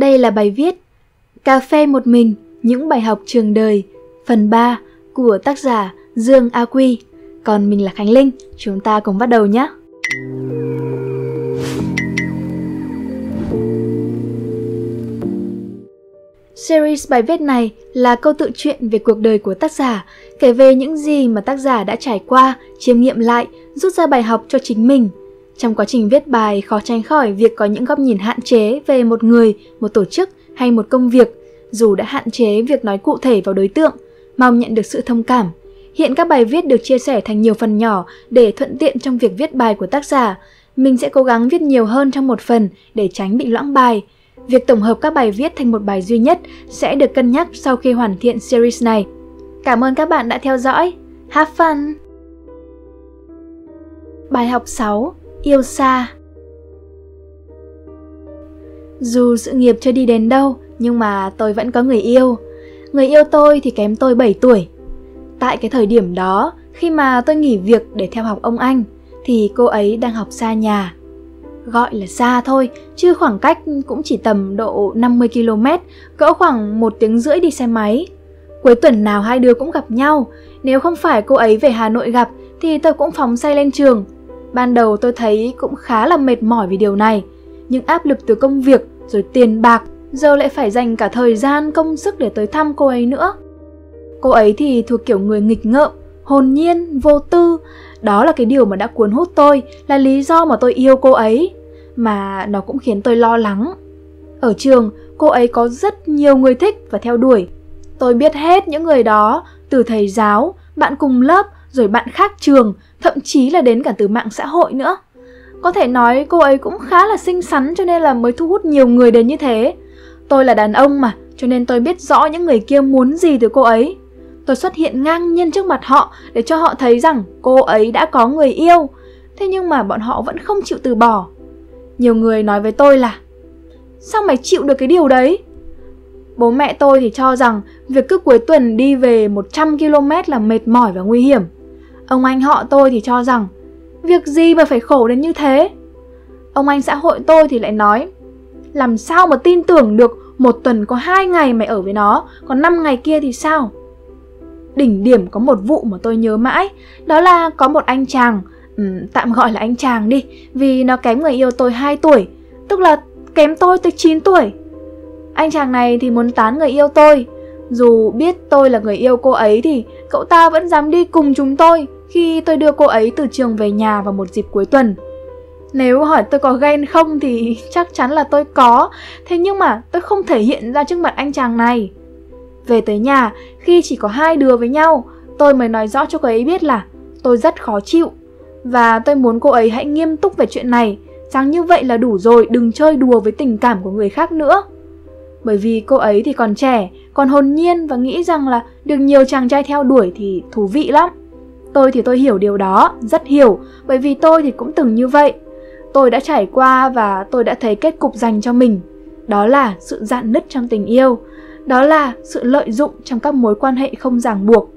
Đây là bài viết Cà phê một mình, những bài học trường đời, phần 3 của tác giả Dương A Quy. Còn mình là Khánh Linh, chúng ta cùng bắt đầu nhé. Series bài viết này là câu tự truyện về cuộc đời của tác giả, kể về những gì mà tác giả đã trải qua, chiêm nghiệm lại, rút ra bài học cho chính mình. Trong quá trình viết bài, khó tránh khỏi việc có những góc nhìn hạn chế về một người, một tổ chức hay một công việc, dù đã hạn chế việc nói cụ thể vào đối tượng, mong nhận được sự thông cảm. Hiện các bài viết được chia sẻ thành nhiều phần nhỏ để thuận tiện trong việc viết bài của tác giả. Mình sẽ cố gắng viết nhiều hơn trong một phần để tránh bị loãng bài. Việc tổng hợp các bài viết thành một bài duy nhất sẽ được cân nhắc sau khi hoàn thiện series này. Cảm ơn các bạn đã theo dõi. Have fun! Bài học 6. Yêu xa Dù sự nghiệp chưa đi đến đâu, nhưng mà tôi vẫn có người yêu. Người yêu tôi thì kém tôi 7 tuổi. Tại cái thời điểm đó, khi mà tôi nghỉ việc để theo học ông anh, thì cô ấy đang học xa nhà. Gọi là xa thôi, chứ khoảng cách cũng chỉ tầm độ 50 km, cỡ khoảng một tiếng rưỡi đi xe máy. Cuối tuần nào hai đứa cũng gặp nhau, nếu không phải cô ấy về Hà Nội gặp thì tôi cũng phóng xe lên trường. Ban đầu tôi thấy cũng khá là mệt mỏi vì điều này, nhưng áp lực từ công việc rồi tiền bạc, giờ lại phải dành cả thời gian công sức để tới thăm cô ấy nữa. Cô ấy thì thuộc kiểu người nghịch ngợm, hồn nhiên, vô tư, đó là cái điều mà đã cuốn hút tôi, là lý do mà tôi yêu cô ấy, mà nó cũng khiến tôi lo lắng. Ở trường, cô ấy có rất nhiều người thích và theo đuổi. Tôi biết hết những người đó, từ thầy giáo, bạn cùng lớp, rồi bạn khác trường, thậm chí là đến cả từ mạng xã hội nữa. Có thể nói cô ấy cũng khá là xinh xắn cho nên là mới thu hút nhiều người đến như thế. Tôi là đàn ông mà, cho nên tôi biết rõ những người kia muốn gì từ cô ấy. Tôi xuất hiện ngang nhiên trước mặt họ để cho họ thấy rằng cô ấy đã có người yêu. Thế nhưng mà bọn họ vẫn không chịu từ bỏ. Nhiều người nói với tôi là Sao mày chịu được cái điều đấy? Bố mẹ tôi thì cho rằng việc cứ cuối tuần đi về 100 km là mệt mỏi và nguy hiểm. Ông anh họ tôi thì cho rằng Việc gì mà phải khổ đến như thế? Ông anh xã hội tôi thì lại nói Làm sao mà tin tưởng được một tuần có hai ngày mày ở với nó Còn năm ngày kia thì sao? Đỉnh điểm có một vụ mà tôi nhớ mãi Đó là có một anh chàng um, Tạm gọi là anh chàng đi Vì nó kém người yêu tôi 2 tuổi Tức là kém tôi tới 9 tuổi Anh chàng này thì muốn tán người yêu tôi Dù biết tôi là người yêu cô ấy thì cậu ta vẫn dám đi cùng chúng tôi khi tôi đưa cô ấy từ trường về nhà vào một dịp cuối tuần. Nếu hỏi tôi có ghen không thì chắc chắn là tôi có, thế nhưng mà tôi không thể hiện ra trước mặt anh chàng này. Về tới nhà, khi chỉ có hai đứa với nhau, tôi mới nói rõ cho cô ấy biết là tôi rất khó chịu và tôi muốn cô ấy hãy nghiêm túc về chuyện này, rằng như vậy là đủ rồi, đừng chơi đùa với tình cảm của người khác nữa. Bởi vì cô ấy thì còn trẻ, còn hồn nhiên và nghĩ rằng là được nhiều chàng trai theo đuổi thì thú vị lắm. Tôi thì tôi hiểu điều đó, rất hiểu, bởi vì tôi thì cũng từng như vậy. Tôi đã trải qua và tôi đã thấy kết cục dành cho mình. Đó là sự dạn nứt trong tình yêu, đó là sự lợi dụng trong các mối quan hệ không ràng buộc.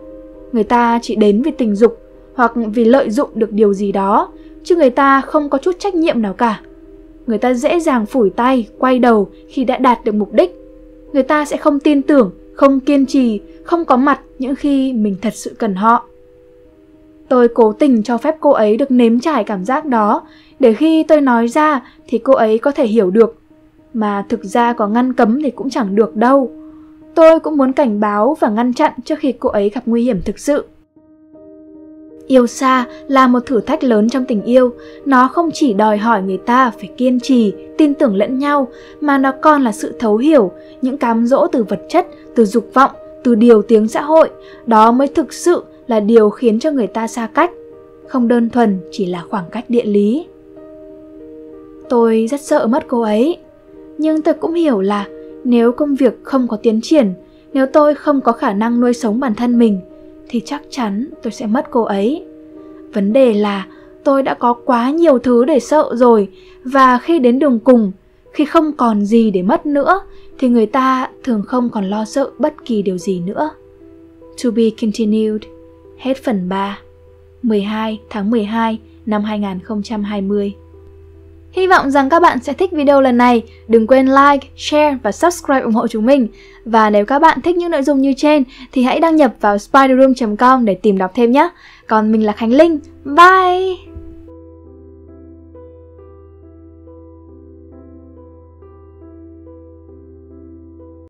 Người ta chỉ đến vì tình dục hoặc vì lợi dụng được điều gì đó, chứ người ta không có chút trách nhiệm nào cả. Người ta dễ dàng phủi tay, quay đầu khi đã đạt được mục đích. Người ta sẽ không tin tưởng, không kiên trì, không có mặt những khi mình thật sự cần họ. Tôi cố tình cho phép cô ấy được nếm trải cảm giác đó, để khi tôi nói ra thì cô ấy có thể hiểu được. Mà thực ra có ngăn cấm thì cũng chẳng được đâu. Tôi cũng muốn cảnh báo và ngăn chặn trước khi cô ấy gặp nguy hiểm thực sự. Yêu xa là một thử thách lớn trong tình yêu, nó không chỉ đòi hỏi người ta phải kiên trì, tin tưởng lẫn nhau, mà nó còn là sự thấu hiểu, những cám dỗ từ vật chất, từ dục vọng, từ điều tiếng xã hội, đó mới thực sự là điều khiến cho người ta xa cách, không đơn thuần chỉ là khoảng cách địa lý. Tôi rất sợ mất cô ấy, nhưng tôi cũng hiểu là nếu công việc không có tiến triển, nếu tôi không có khả năng nuôi sống bản thân mình, thì chắc chắn tôi sẽ mất cô ấy. Vấn đề là tôi đã có quá nhiều thứ để sợ rồi, và khi đến đường cùng, khi không còn gì để mất nữa, thì người ta thường không còn lo sợ bất kỳ điều gì nữa. To be continued. Hết phần 3 12 tháng 12 năm 2020 Hy vọng rằng các bạn sẽ thích video lần này. Đừng quên like, share và subscribe ủng hộ chúng mình. Và nếu các bạn thích những nội dung như trên thì hãy đăng nhập vào spiderroom.com để tìm đọc thêm nhé. Còn mình là Khánh Linh. Bye!